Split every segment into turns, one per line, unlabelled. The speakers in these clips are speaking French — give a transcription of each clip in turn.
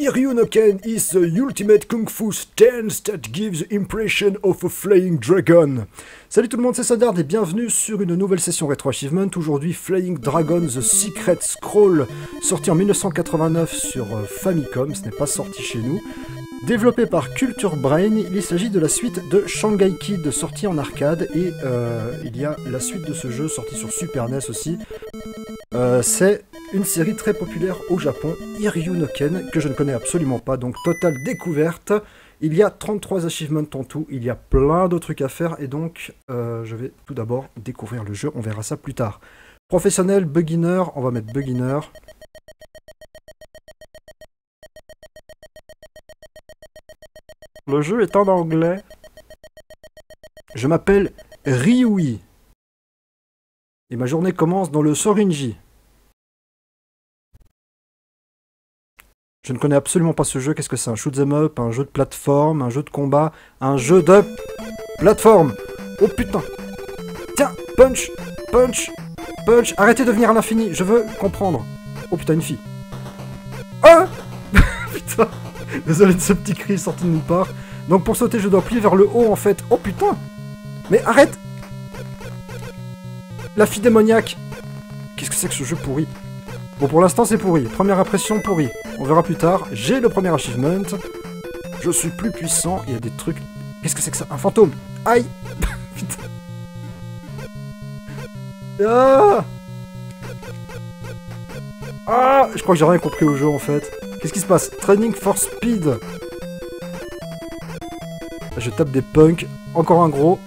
Iryunoken is the ultimate kung fu stance that gives the impression of a flying dragon. Salut tout le monde, c'est Sandard et bienvenue sur une nouvelle session Retro Achievement. Aujourd'hui, Flying Dragon The Secret Scroll, sorti en 1989 sur euh, Famicom, ce n'est pas sorti chez nous. Développé par Culture Brain, il s'agit de la suite de Shanghai Kid sorti en arcade et euh, il y a la suite de ce jeu sorti sur Super NES aussi. Euh, c'est une série très populaire au Japon, Iryunoken, que je ne connais absolument pas, donc totale découverte. Il y a 33 achievements en tout, il y a plein de trucs à faire, et donc euh, je vais tout d'abord découvrir le jeu, on verra ça plus tard. Professionnel, beginner, on va mettre beginner. Le jeu est en anglais. Je m'appelle Ryui. Et ma journée commence dans le Sorinji. Je ne connais absolument pas ce jeu. Qu'est-ce que c'est Un shoot 'em up, un jeu de plateforme, un jeu de combat, un jeu de plateforme? Oh putain Tiens, punch, punch, punch. Arrêtez de venir à l'infini. Je veux comprendre. Oh putain, une fille. Ah Putain Désolé de ce petit cri sorti de nulle part. Donc pour sauter, je dois plier vers le haut en fait. Oh putain Mais arrête La fille démoniaque Qu'est-ce que c'est que ce jeu pourri? Bon, pour l'instant, c'est pourri. Première impression, pourri. On verra plus tard. J'ai le premier achievement. Je suis plus puissant. Il y a des trucs... Qu'est-ce que c'est que ça? Un fantôme Aïe Putain. Ah Ah Je crois que j'ai rien compris au jeu, en fait. Qu'est-ce qui se passe? Training for speed Je tape des punks. Encore un gros.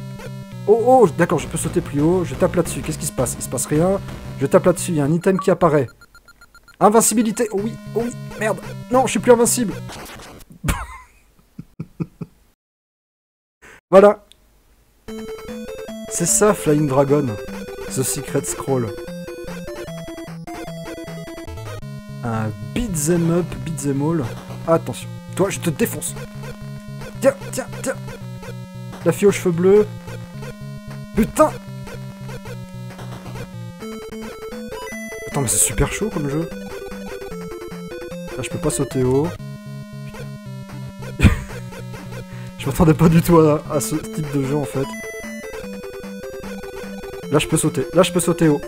Oh, oh D'accord, je peux sauter plus haut. Je tape là-dessus. Qu'est-ce qui se passe? Il se passe rien. Je tape là-dessus. Il y a un item qui apparaît. Invincibilité Oh oui, oh oui, merde Non, je suis plus invincible Voilà C'est ça, Flying Dragon. The Secret Scroll. Un beat'em up, beat'em all. Attention. Toi, je te défonce. Tiens, tiens, tiens La fille aux cheveux bleus. Putain Attends, mais c'est super chaud comme jeu. Là, je peux pas sauter haut. je m'attendais pas du tout à, ce type de jeu, en fait. Là, je peux sauter. Là, je peux sauter haut.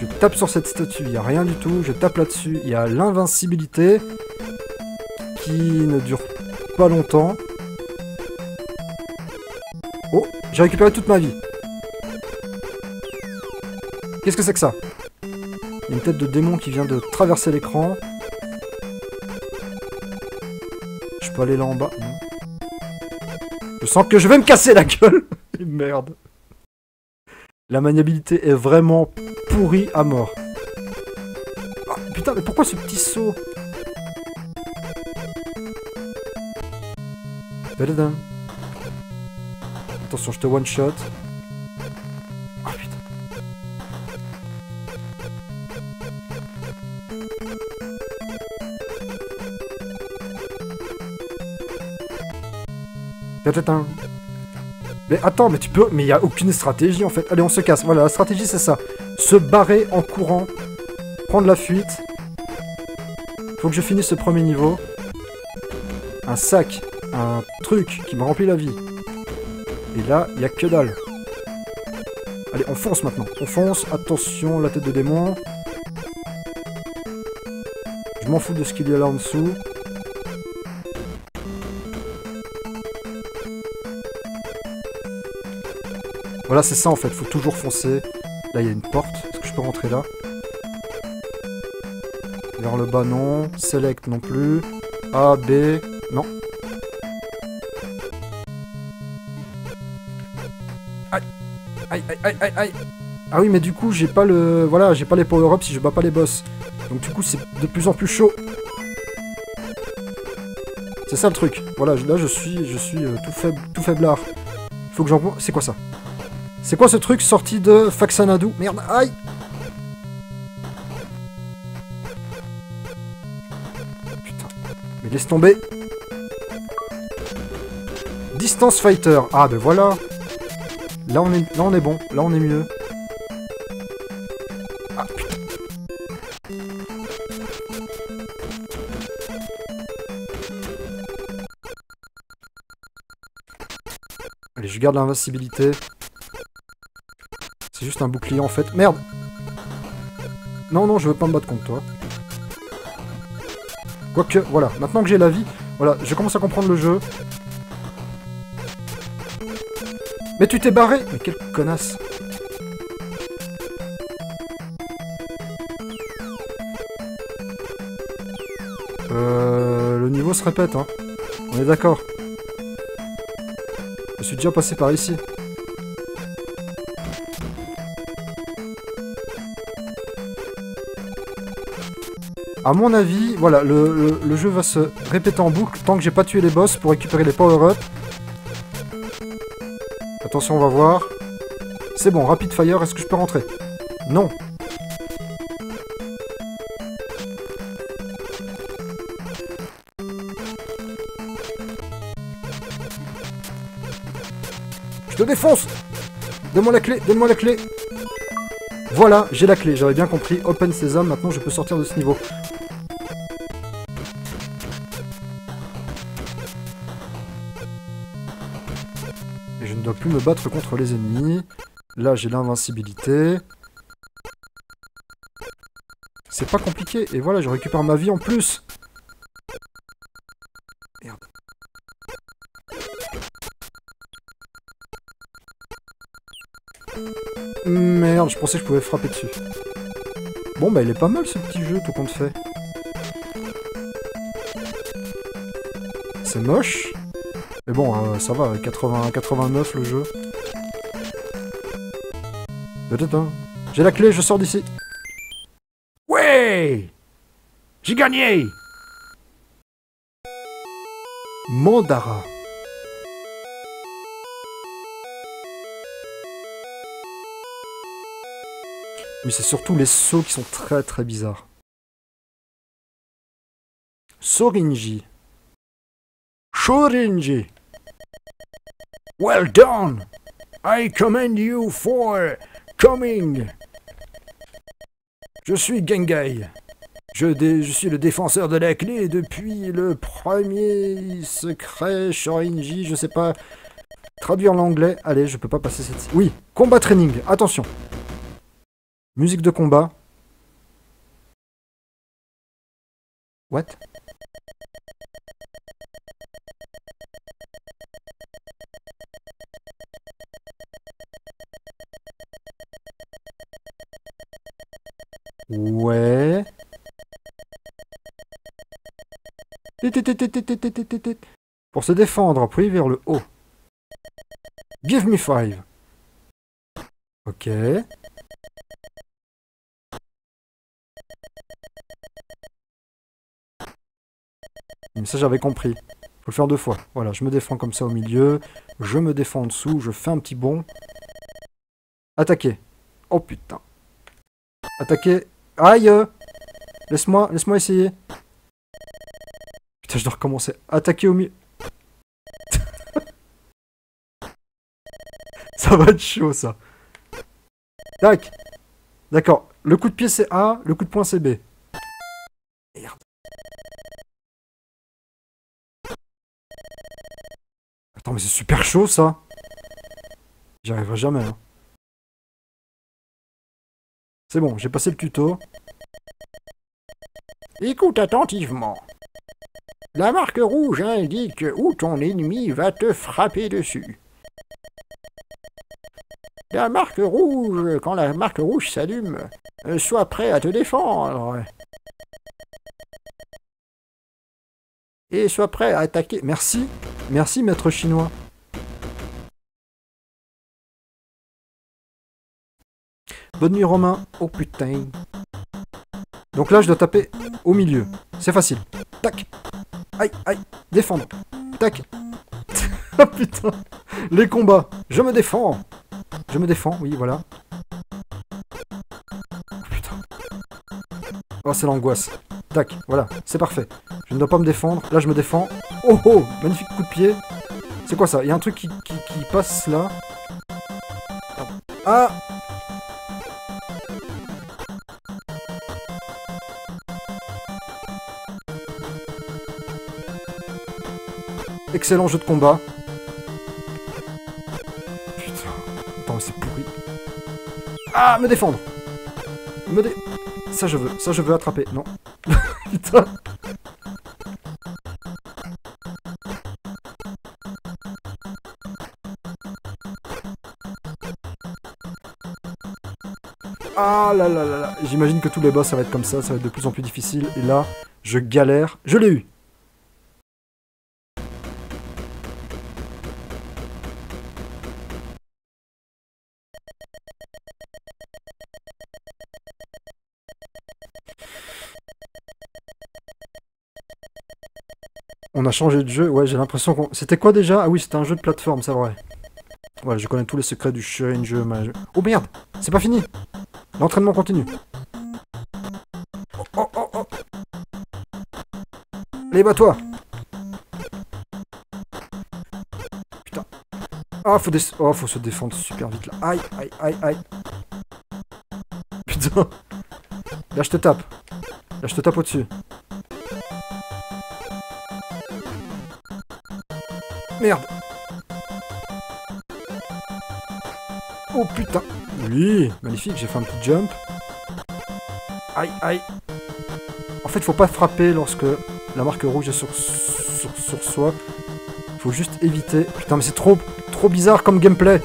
Je tape sur cette statue, il n'y a rien du tout. Je tape là-dessus, il y a l'invincibilité. Qui ne dure pas longtemps. Oh, j'ai récupéré toute ma vie. Qu'est-ce que c'est que ça? Il y a une tête de démon qui vient de traverser l'écran. Je peux aller là en bas Je sens que je vais me casser la gueule Merde. La maniabilité est vraiment pourrie à mort. Ah, putain, mais pourquoi ce petit saut? Attention, je te one-shot. Mais attends, mais tu peux... Mais il a aucune stratégie, en fait. Allez, on se casse. Voilà, la stratégie, c'est ça. Se barrer en courant. Prendre la fuite. Faut que je finisse ce premier niveau. Un sac. Un truc qui me remplit la vie. Et là, il n'y a que dalle. Allez, on fonce maintenant. On fonce. Attention, la tête de démon. Je m'en fous de ce qu'il y a là en dessous. Voilà, c'est ça en fait, faut toujours foncer. Là, il y a une porte. Est-ce que je peux rentrer là? Vers le bas, non. Select, non plus. A, B, non. Aïe Aïe, aïe, aïe, aïe, Ah oui, mais du coup, j'ai pas le... Voilà, j'ai pas les power-ups si je bats pas les boss. Donc du coup, c'est de plus en plus chaud. C'est ça le truc. Voilà, là, je suis, je suis euh, tout, faible, tout faiblard. Faut que j'en... C'est quoi ça? C'est quoi ce truc sorti de Faxanadu? Merde, aïe! Putain, mais laisse tomber. Distance Fighter, ah ben voilà. Là on est, là on est bon, là on est mieux. Ah Allez, je garde l'invincibilité. Juste un bouclier en fait. Merde Non, non, je veux pas me battre contre toi. Quoique, voilà, maintenant que j'ai la vie, voilà, je commence à comprendre le jeu. Mais tu t'es barré Mais quelle connasse Euh... Le niveau se répète, hein. On est d'accord. Je suis déjà passé par ici. À mon avis, voilà, le, jeu va se répéter en boucle tant que j'ai pas tué les boss pour récupérer les power-up. Attention, on va voir. C'est bon, rapid fire, est-ce que je peux rentrer? Non. Je te défonce Donne-moi la clé, donne-moi la clé Voilà, j'ai la clé, j'avais bien compris. Open Sesame, maintenant je peux sortir de ce niveau. Me battre contre les ennemis. Là, j'ai l'invincibilité. C'est pas compliqué. Et voilà, je récupère ma vie en plus. Merde. Merde, je pensais que je pouvais frapper dessus. Bon, bah il est pas mal ce petit jeu, tout compte fait. C'est moche. Mais bon, euh, ça va, 80, 89 le jeu. Peut-être, hein. J'ai la clé, je sors d'ici. Ouais J'ai gagné Mandara. Oui, c'est surtout les sauts qui sont très très bizarres. Sorinji. Shorinji. Well done! I commend you for coming! Je suis Gengai. Je, suis le défenseur de la clé depuis le premier secret Shorinji, je sais pas traduire l'anglais. Allez, je peux pas passer cette... Oui, combat training, attention. Musique de combat. What? Ouais. Pour se défendre, appuyez vers le haut. Give me five. Ok. Mais ça j'avais compris. Faut le faire deux fois. Voilà, je me défends comme ça au milieu. Je me défends en dessous. Je fais un petit bond. Attaquer. Oh putain. Attaquer. Aïe Laisse-moi, laisse-moi essayer. Putain, je dois recommencer. Attaquer au milieu. ça va être chaud, ça. Tac. D'accord. Le coup de pied, c'est A. Le coup de poing, c'est B. Merde. Attends, mais c'est super chaud, ça. J'y arriverai jamais, hein. C'est bon, j'ai passé le tuto. Écoute attentivement. La marque rouge indique où ton ennemi va te frapper dessus. La marque rouge, quand la marque rouge s'allume, euh, sois prêt à te défendre. Et sois prêt à attaquer. Merci. Merci, maître chinois. Bonne nuit Romain. Oh putain. Donc là, je dois taper au milieu. C'est facile. Tac. Aïe, aïe. Défendre. Tac. oh putain. Les combats. Je me défends. Je me défends, oui, voilà. Oh putain. Oh, c'est l'angoisse. Tac, voilà, c'est parfait. Je ne dois pas me défendre. Là, je me défends. Oh oh Magnifique coup de pied. C'est quoi ça? Il y a un truc qui passe là. Ah Excellent jeu de combat. Putain. Attends, mais c'est pourri. Ah, me défendre. Me dé... Ça, je veux. Ça, je veux attraper. Non. Putain. Ah là là là là J'imagine que tous les boss, ça va être comme ça, ça va être de plus en plus difficile. Et là, je galère. Je l'ai eu On a changé de jeu, ouais j'ai l'impression qu'on... C'était quoi déjà? Ah oui c'était un jeu de plateforme, c'est vrai. Ouais je connais tous les secrets du jeu. Oh merde C'est pas fini L'entraînement continue. Oh oh oh oh Allez bats-toi Putain. Ah faut, oh, faut se défendre super vite là. Aïe aïe aïe aïe. Putain Là je te tape. Là je te tape au-dessus. Merde Oh putain Oui Magnifique, j'ai fait un petit jump. Aïe, aïe En fait, faut pas frapper lorsque la marque rouge est sur, sur, sur soi. Faut juste éviter. Putain, mais c'est trop, trop bizarre comme gameplay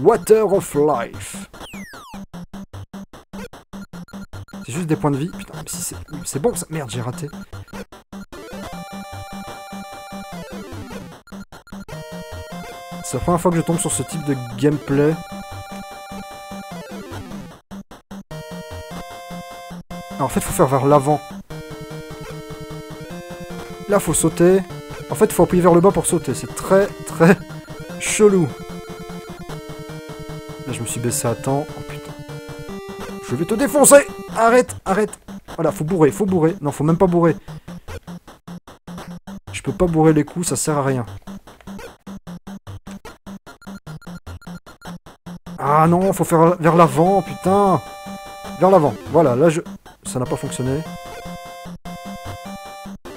Water of Life juste des points de vie. Putain, si c'est bon ça. Merde, j'ai raté. C'est la première fois que je tombe sur ce type de gameplay. Alors, en fait, faut faire vers l'avant. Là, faut sauter. En fait, faut appuyer vers le bas pour sauter. C'est très, très chelou. Là, je me suis baissé à temps. Oh putain. Je vais te défoncer Arrête, arrête. Voilà, faut bourrer, faut bourrer. Non, faut même pas bourrer. Je peux pas bourrer les coups, ça sert à rien. Ah non, faut faire vers l'avant, putain Vers l'avant, voilà, là je... Ça n'a pas fonctionné.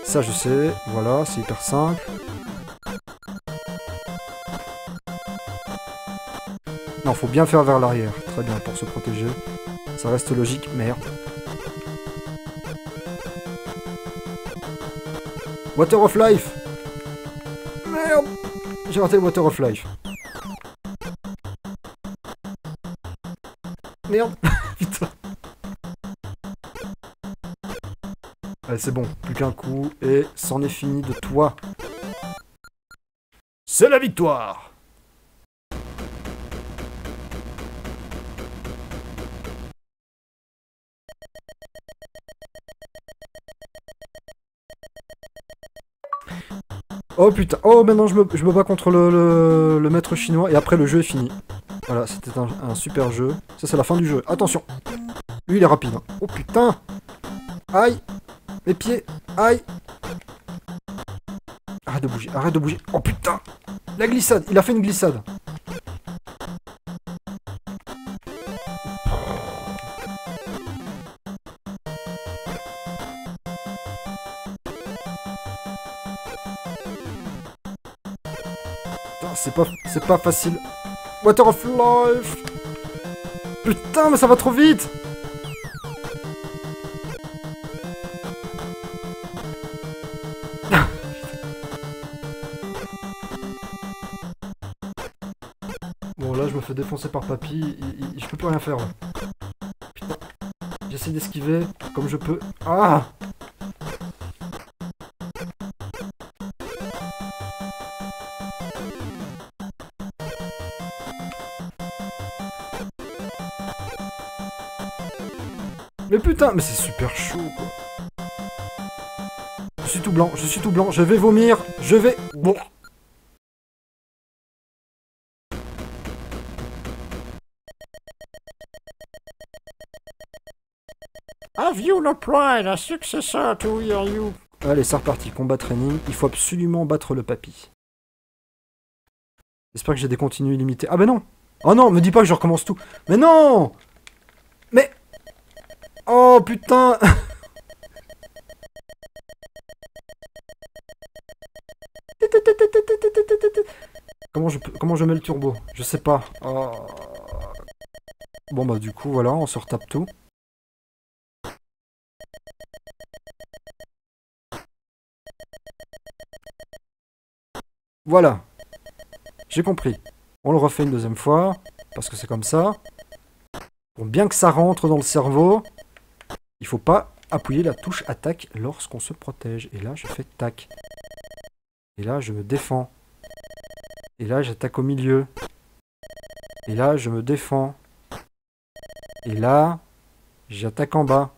Ça je sais, voilà, c'est hyper simple. Non, faut bien faire vers l'arrière. Très bien, pour se protéger. Ça reste logique, merde. Water of Life Merde J'ai raté le Water of Life. Merde Putain Allez, c'est bon. Plus qu'un coup, et c'en est fini de toi. C'est la victoire Oh putain, oh maintenant je me, bats contre le, le, maître chinois et après le jeu est fini. Voilà, c'était un, super jeu. Ça c'est la fin du jeu. Attention Lui il est rapide. Hein. Oh putain Aïe Mes pieds Aïe Arrête de bouger, arrête de bouger. Oh putain La glissade Il a fait une glissade c'est pas facile. Water of Life Putain, mais ça va trop vite Bon, là, je me fais défoncer par Papy. je peux plus rien faire. J'essaie d'esquiver comme je peux. Ah putain, mais c'est super chaud, quoi. Je suis tout blanc, je suis tout blanc, je vais vomir, je vais... Bon.
Have you no pride, a successor to hear you?
Allez, c'est reparti, combat training. Il faut absolument battre le papy. J'espère que j'ai des continues illimitées. Ah ben non Oh non, me dis pas que je recommence tout. Mais non Mais... Oh putain Comment je, comment je mets le turbo? Je sais pas. Ah. Bon bah du coup voilà, on se retape tout. Voilà. J'ai compris. On le refait une deuxième fois, parce que c'est comme ça. Bon, bien que ça rentre dans le cerveau, il faut pas appuyer la touche attaque lorsqu'on se protège. Et là, je fais tac. Et là, je me défends. Et là, j'attaque au milieu. Et là, je me défends. Et là, j'attaque en bas.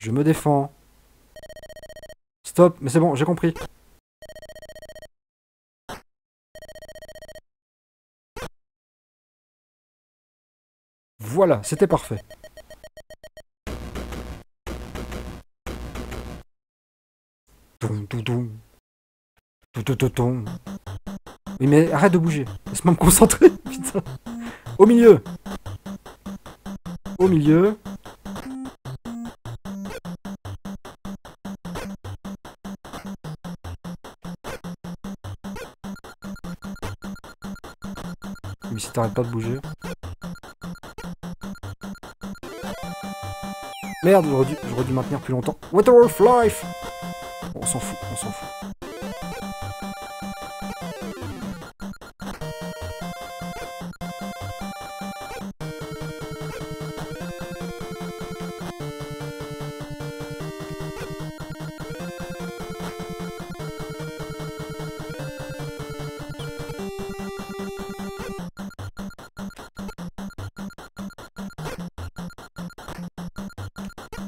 Je me défends. Stop, mais c'est bon, j'ai compris. Voilà, c'était parfait. Toum, toum. Oui, mais arrête de bouger. Laisse-moi me concentrer, putain. Au milieu. Au milieu. Oui, si t'arrêtes pas de bouger. Merde, j'aurais dû, dû maintenir plus longtemps. Water of Life s'en fout, on s'en fout.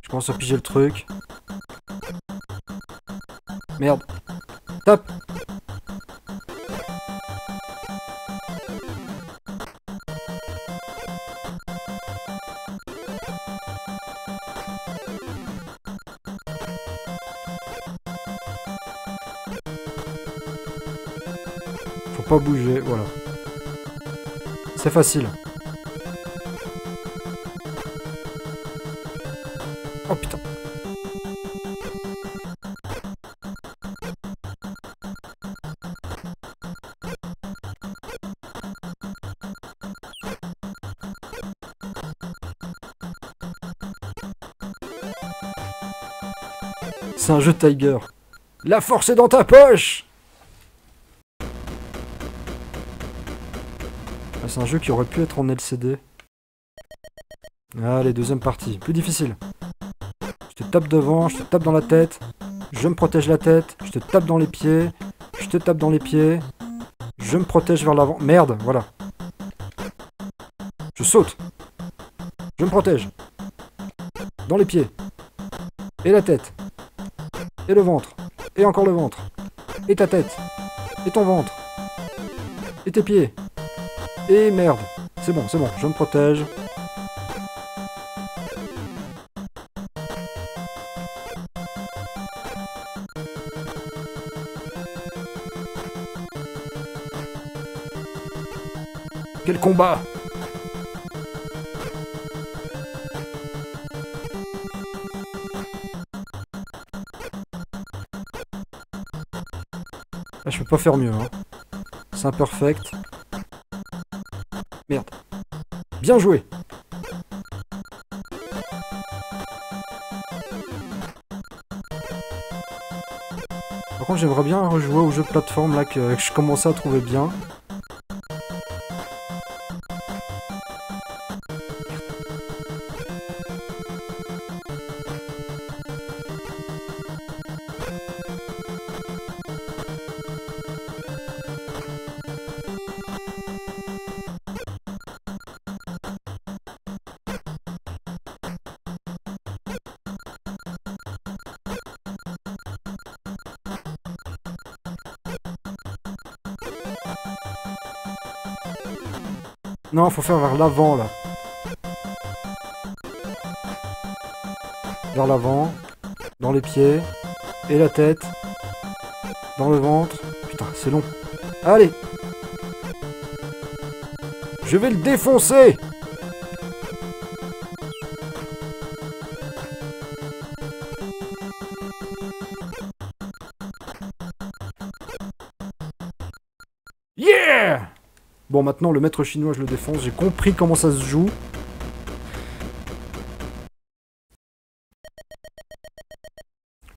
Je commence à piger le truc. Faut pas bouger, voilà. C'est facile. C'est un jeu Tiger. La force est dans ta poche Ah, C'est un jeu qui aurait pu être en LCD. Allez, deuxième partie. Plus difficile. Je te tape devant, je te tape dans la tête. Je me protège la tête. Je te tape dans les pieds. Je te tape dans les pieds. Je me protège vers l'avant. Merde, voilà. Je saute. Je me protège. Dans les pieds. Et la tête. Et le ventre. Et encore le ventre. Et ta tête. Et ton ventre. Et tes pieds. Et merde. C'est bon, c'est bon. Je me protège. Quel combat pas faire mieux, hein. C'est imperfect. Merde. Bien joué Par contre, j'aimerais bien rejouer au jeu de plateforme là que, que je commençais à trouver bien. Non, faut faire vers l'avant là. Vers l'avant, dans les pieds, et la tête, dans le ventre. Putain, c'est long. Allez Je vais le défoncer Bon, maintenant, le maître chinois, je le défonce. J'ai compris comment ça se joue.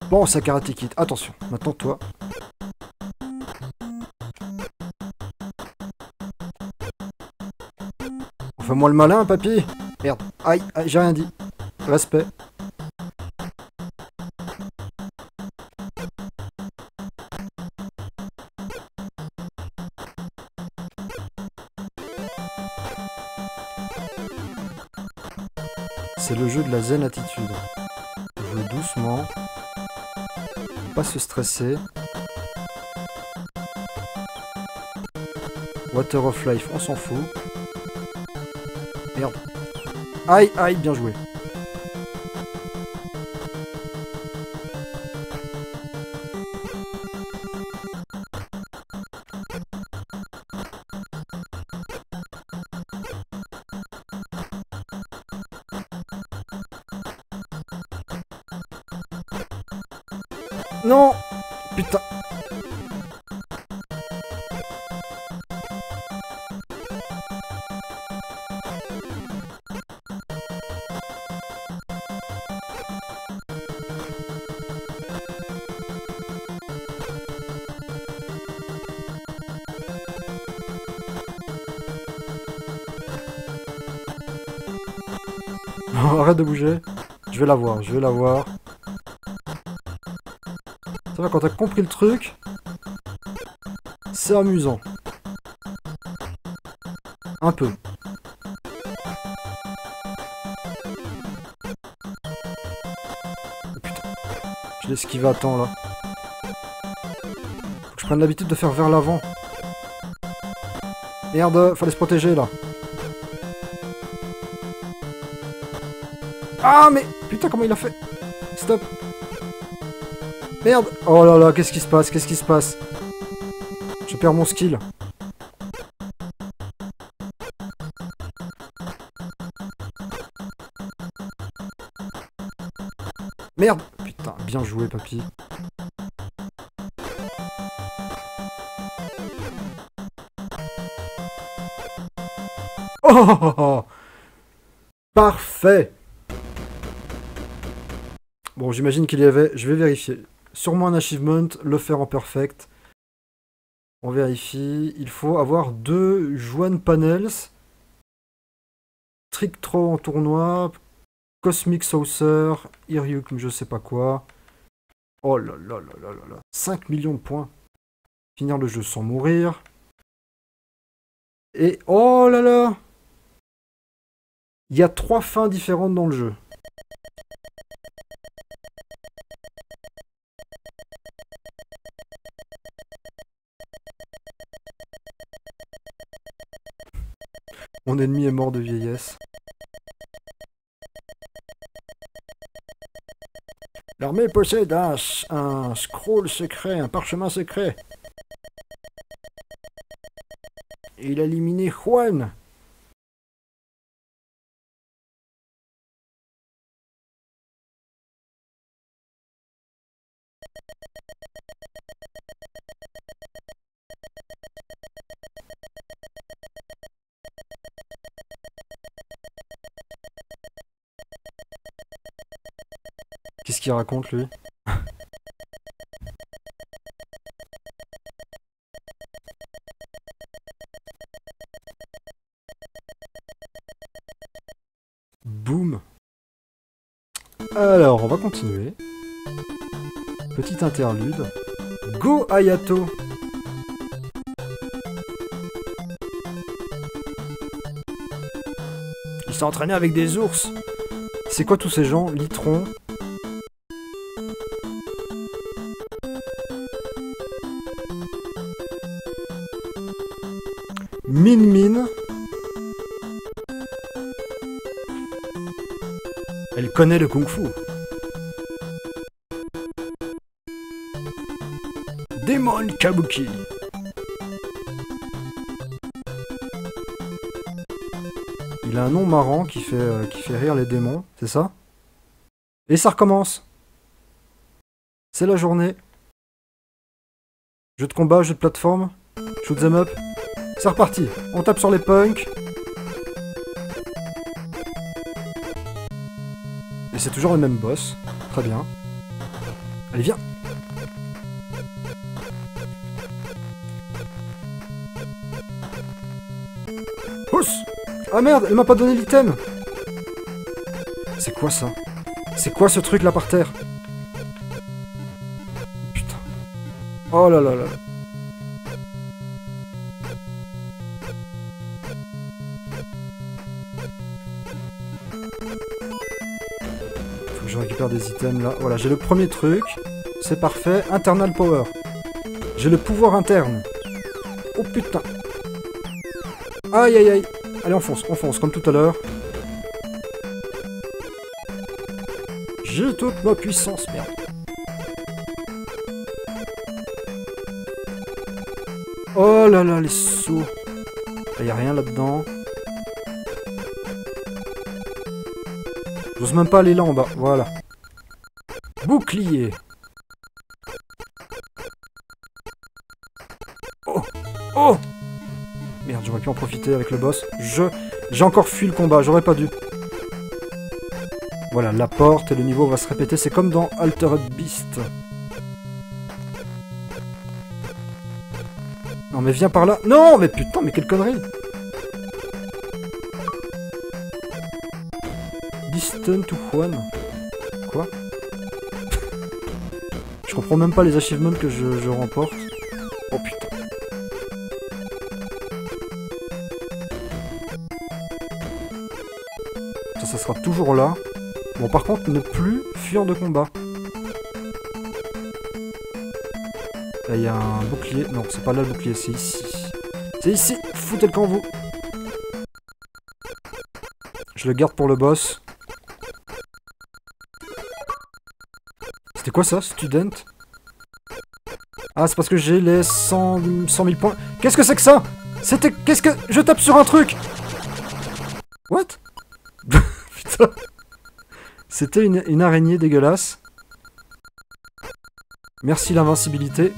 Bon, ça Karate Kid. Attention, maintenant toi. Fais-moi le malin, papy Merde. Aïe, aïe j'ai rien dit. Respect. Zen attitude. Jouer doucement. Pas se stresser. Water of Life, on s'en fout. Merde. Aïe, aïe, bien joué. Vais la voir, je vais la voir. Ça va, quand t'as compris le truc, c'est amusant. Un peu. Oh, putain. Je l'esquive à temps là. Faut que je prenne l'habitude de faire vers l'avant. Merde, fallait se protéger là. Ah mais Putain comment il a fait? Stop. Merde. Oh là là, qu'est-ce qui se passe? Qu'est-ce qui se passe? Je perds mon skill. Merde. Putain, bien joué, papy. Oh Parfait. Bon, j'imagine qu'il y avait... Je vais vérifier. Sûrement un achievement, le faire en perfect. On vérifie. Il faut avoir deux Juan Panels. Trick en tournoi. Cosmic Saucer. Iryuk, je sais pas quoi. Oh là là là là là là. 5 millions de points. Finir le jeu sans mourir. Et oh là là Il y a trois fins différentes dans le jeu. Mon ennemi est mort de vieillesse.
L'armée possède un, un scroll secret, un parchemin secret. Il a éliminé Juan.
Raconte lui Boum Alors, on va continuer. Petite interlude. Go Ayato
Il s'est entraîné avec des ours.
C'est quoi tous ces gens Litron? Min Min. Elle connaît le kung fu.
Demon Kabuki.
Il a un nom marrant qui fait, euh, qui fait rire les démons, c'est ça? Et ça recommence. C'est la journée. Jeu de combat, jeu de plateforme, shoot them up. C'est reparti. On tape sur les punks. Et c'est toujours le même boss. Très bien. Allez, viens Pousse Ah merde, elle m'a pas donné l'item C'est quoi ça? C'est quoi ce truc là par terre? Putain. Oh là là là. Des items là. Voilà, j'ai le premier truc. C'est parfait. Internal Power. J'ai le pouvoir interne. Oh putain. Aïe aïe aïe. Allez, on fonce, on fonce, comme tout à l'heure. J'ai toute ma puissance, merde. Oh là là, les sauts. Il a rien là-dedans. J'ose même pas aller là en bas, voilà. Bouclier. Oh Oh Merde, j'aurais pu en profiter avec le boss. Je... J'ai encore fui le combat, j'aurais pas dû. Voilà, la porte et le niveau va se répéter. C'est comme dans Altered Beast. Non mais viens par là. Non mais putain, mais quelle connerie Distant to one. Quoi? Je comprends même pas les achievements que je, remporte. Oh putain. Ça, ça sera toujours là. Bon, par contre, ne plus fuir de combat. Là, il y a un bouclier. Non, c'est pas là le bouclier, c'est ici. C'est ici Foutez le camp, vous Je le garde pour le boss. Quoi ça, student Ah, c'est parce que j'ai les 100, 100 000 points. Qu'est-ce que c'est que ça C'était... Qu'est-ce que... Je tape sur un truc What Putain C'était une, une araignée dégueulasse. Merci l'invincibilité.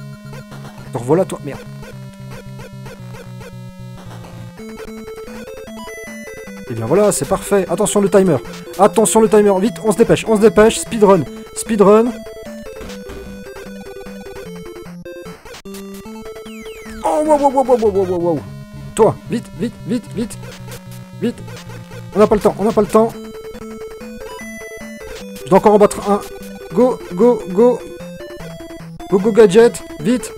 Alors voilà toi, merde. Et bien voilà, c'est parfait. Attention le timer. Attention le timer. Vite, on se dépêche, on se dépêche. Speedrun. Speedrun. Wow, wow, wow, wow, wow, wow. Toi, vite, vite, vite, vite. Vite. On n'a pas le temps, on n'a pas le temps. Je dois encore en battre un. Go, go, go. Go, go, gadget. Vite.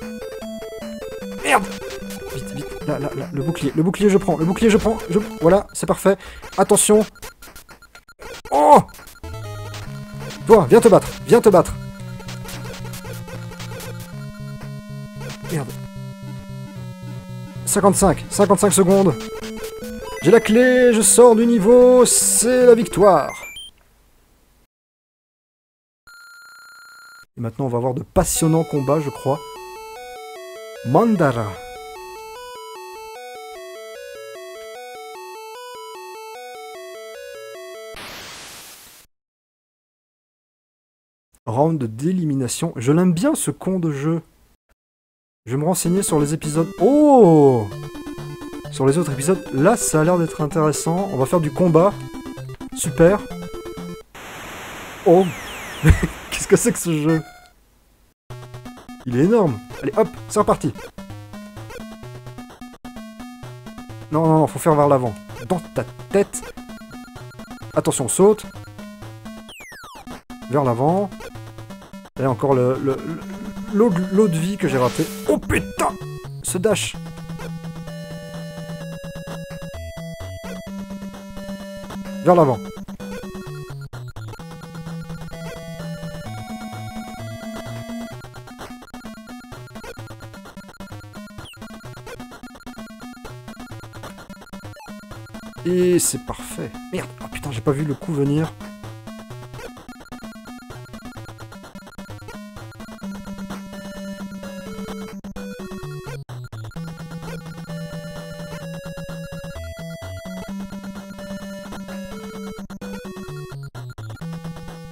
Merde. Vite, vite. Là, là, là. Le bouclier. Le bouclier, je prends. Le bouclier, je prends. Je... Voilà, c'est parfait. Attention. Oh Toi, viens te battre. Viens te battre. 55. 55 secondes. J'ai la clé, je sors du niveau, c'est la victoire. Et maintenant, on va avoir de passionnants combats, je crois. Mandara. Round d'élimination. Je l'aime bien, ce con de jeu. Je vais me renseigner sur les épisodes... Oh Sur les autres épisodes. Là, ça a l'air d'être intéressant. On va faire du combat. Super. Oh Qu'est-ce que c'est que ce jeu? Il est énorme. Allez, hop, c'est reparti. Non, non, non, faut faire vers l'avant. Dans ta tête. Attention, saute. Vers l'avant. Et encore le, l'eau de vie que j'ai raté. Oh putain Ce dash Vers l'avant. Et c'est parfait. Merde, oh putain, j'ai pas vu le coup venir.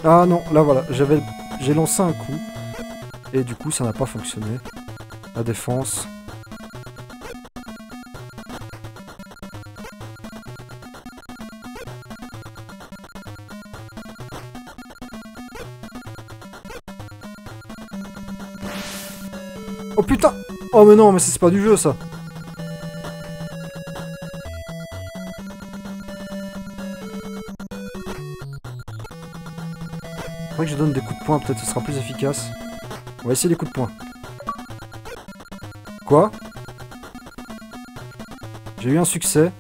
Ah non, là voilà, j'avais, j'ai lancé un coup. Et du coup, ça n'a pas fonctionné. La défense. Oh putain Oh mais non, mais c'est pas du jeu ça donne des coups de poing, peut-être ce sera plus efficace. On va essayer les coups de poing. Quoi? J'ai eu un succès.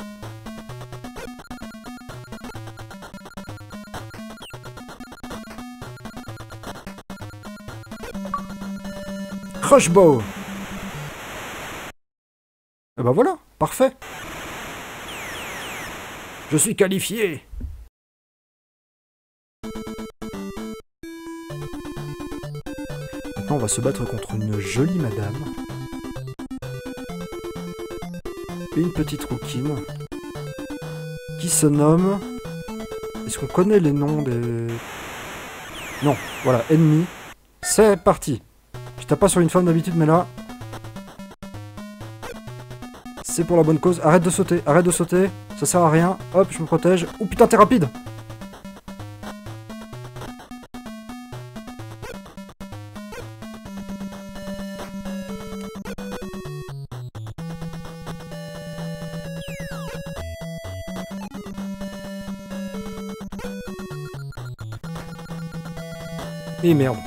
Crushbow Et bah voilà, parfait Je suis qualifié va se battre contre une jolie madame. Une petite rouquine. Qui se nomme... Est-ce qu'on connaît les noms des... Non, voilà, ennemi. C'est parti je tape pas sur une femme d'habitude, mais là... C'est pour la bonne cause. Arrête de sauter, arrête de sauter. Ça sert à rien. Hop, je me protège. Oh putain, t'es rapide Et merde.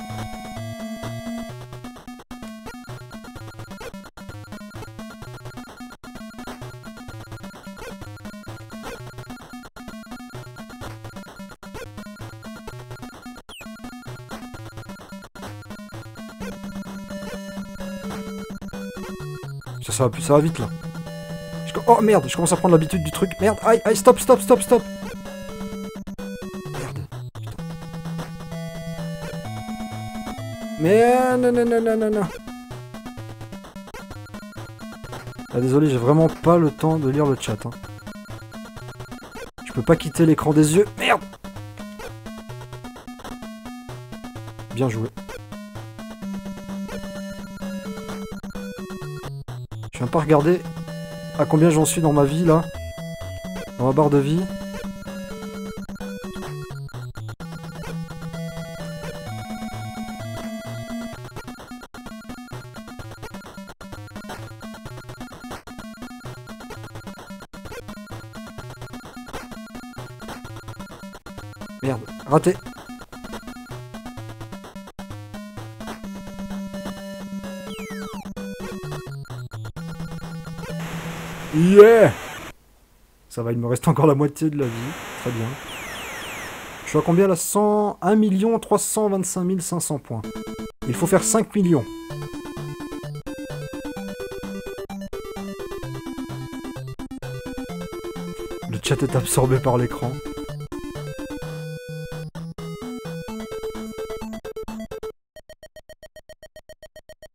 Ça, va, ça va vite là. Oh merde, je commence à prendre l'habitude du truc. Merde, aïe, aïe, stop, stop, stop, stop. Ah, désolé, j'ai vraiment pas le temps de lire le chat. Hein. Je peux pas quitter l'écran des yeux. Merde Bien joué. Je viens pas regarder à combien j'en suis dans ma vie là. Dans ma barre de vie. Yeah Ça va, il me reste encore la moitié de la vie. Très bien. Je suis à combien là? 100... 1 325 500 points. Il faut faire 5 millions. Le chat est absorbé par l'écran.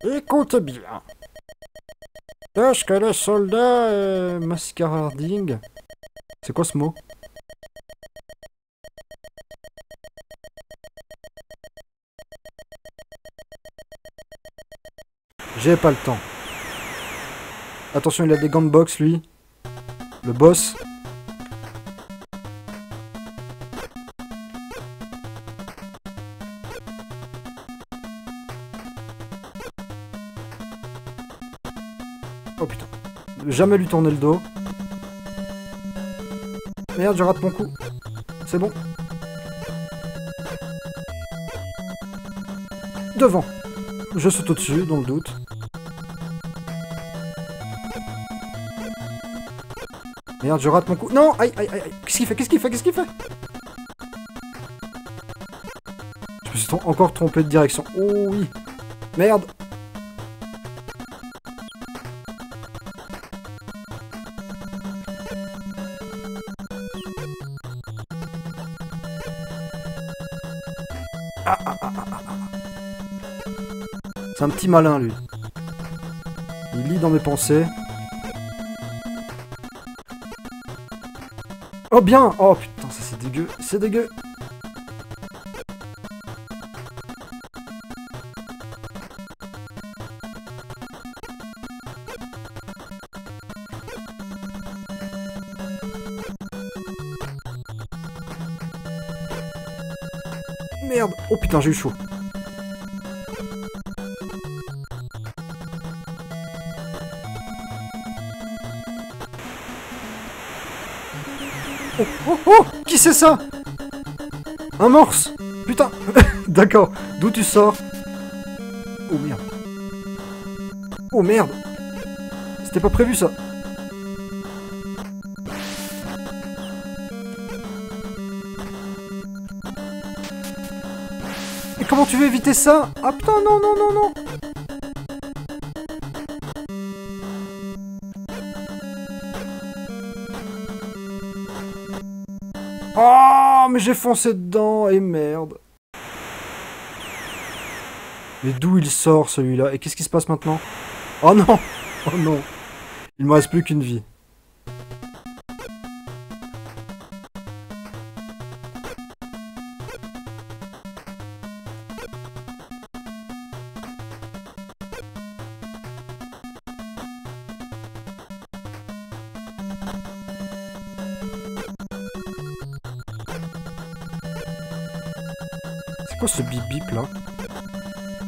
Écoute bien. Sache que le soldat est mascarading.
C'est quoi ce mot? J'ai pas le temps. Attention, il a des gants de boxe, lui. Le boss. Jamais lui tourner le dos. Merde, je rate mon coup. C'est bon. Devant. Je saute au-dessus, dans le doute. Merde, je rate mon coup. Non Aïe, aïe, aïe. Qu'est-ce qu'il fait Qu'est-ce qu'il fait Qu'est-ce qu'il fait? Je me suis encore trompé de direction. Oh oui. Merde. Malin, lui. Il lit dans mes pensées. Oh bien Oh putain, ça c'est dégueu. C'est dégueu. Merde Oh putain, j'ai eu chaud. Oh, oh, oh Qui c'est ça? Un morse? Putain. D'accord, d'où tu sors? Oh merde. Oh merde. C'était pas prévu ça. Et comment tu veux éviter ça? Ah putain, non, non, non, non j'ai foncé dedans, et merde. Mais d'où il sort celui-là? Et qu'est-ce qui se passe maintenant? Oh non Oh non Il me reste plus qu'une vie.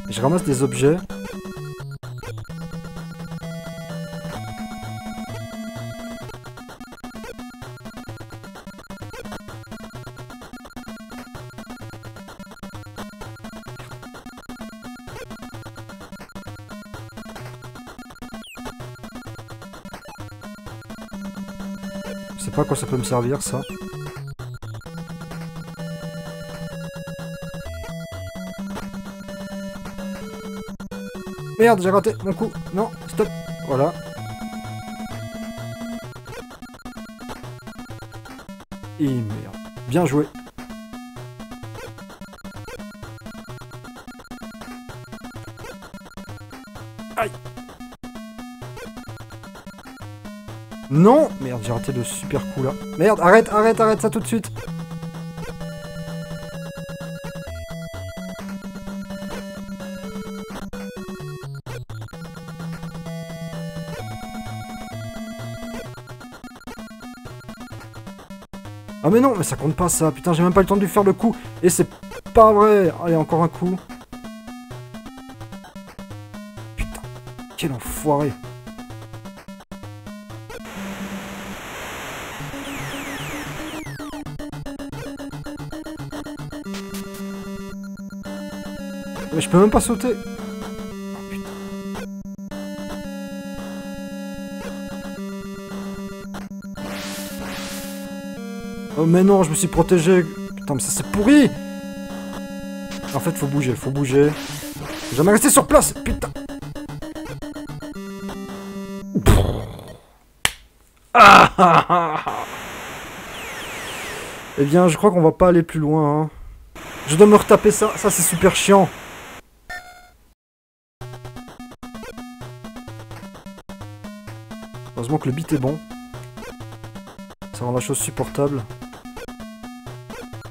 Je ramasse des objets. Je sais pas quoi ça peut me servir ça. Merde, j'ai raté mon coup. Non, stop. Voilà. Et merde. Bien joué. Aïe. Non Merde, j'ai raté le super coup là. Merde, arrête, arrête, arrête ça tout de suite. Mais non, mais ça compte pas ça. Putain, j'ai même pas le temps de lui faire le coup. Et c'est pas vrai. Allez, encore un coup. Putain, quel enfoiré. Mais je peux même pas sauter. Oh mais non, je me suis protégé. Putain, mais ça c'est pourri. En fait, faut bouger, faut bouger. Jamais rester sur place, putain. Eh bien, je crois qu'on va pas aller plus loin. Hein. Je dois me retaper ça. Ça, c'est super chiant. Heureusement que le beat est bon. Ça rend la chose supportable.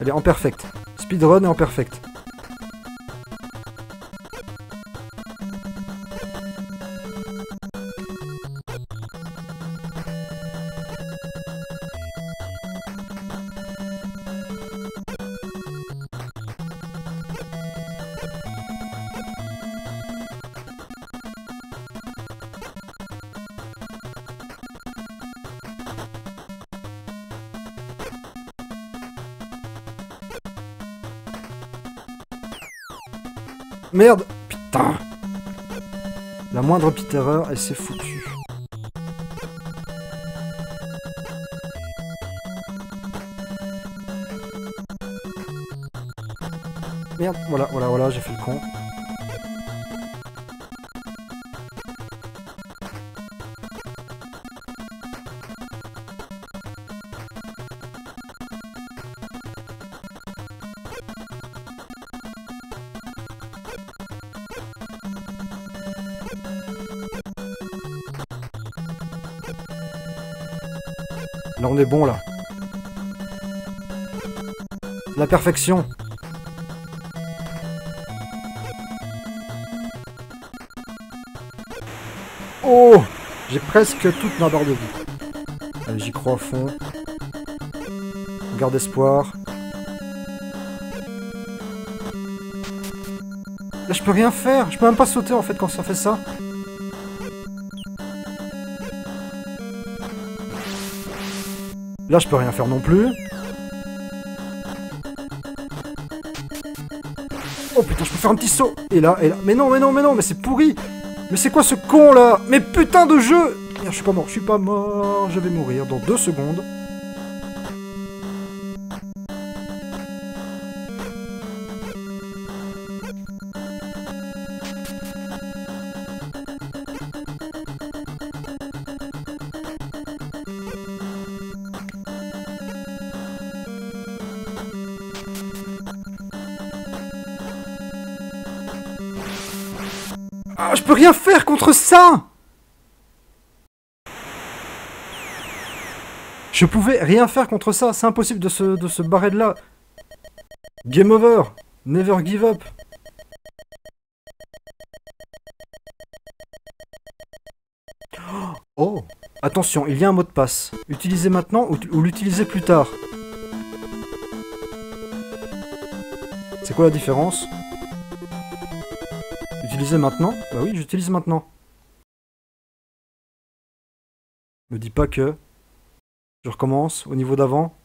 Elle est en perfect. Speedrun est en perfect. Merde Putain La moindre petite erreur et c'est foutu. Merde, voilà, voilà, voilà, j'ai fait le con. Bon, là. La perfection. Oh J'ai presque toute ma barre de vie. J'y crois à fond. Garde espoir. Là, je peux rien faire. Je peux même pas sauter, en fait, quand ça fait ça. Là, je peux rien faire non plus. Oh putain, je peux faire un petit saut. Et là, et là. Mais non, mais non, mais non, mais c'est pourri. Mais c'est quoi ce con là? Mais putain de jeu je suis pas mort, je suis pas mort. Je vais mourir dans deux secondes. Rien faire contre ça Je pouvais rien faire contre ça, c'est impossible de se, de se barrer de là. Game over Never give up Oh Attention, il y a un mot de passe. Utilisez maintenant ou, ou l'utilisez plus tard. C'est quoi la différence? Maintenant Bah oui, j'utilise maintenant. Me dis pas que... Je recommence au niveau d'avant.